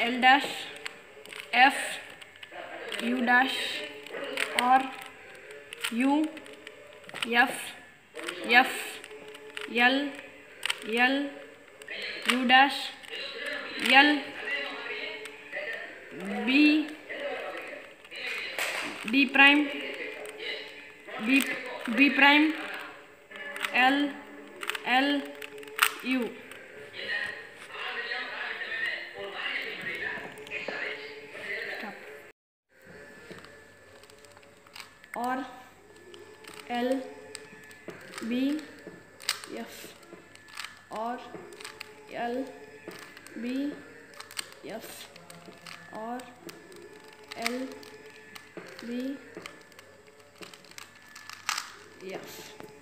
L dash F U dash और U F F L L U dash L B D prime B B prime L L U और L B F और L B F और L B F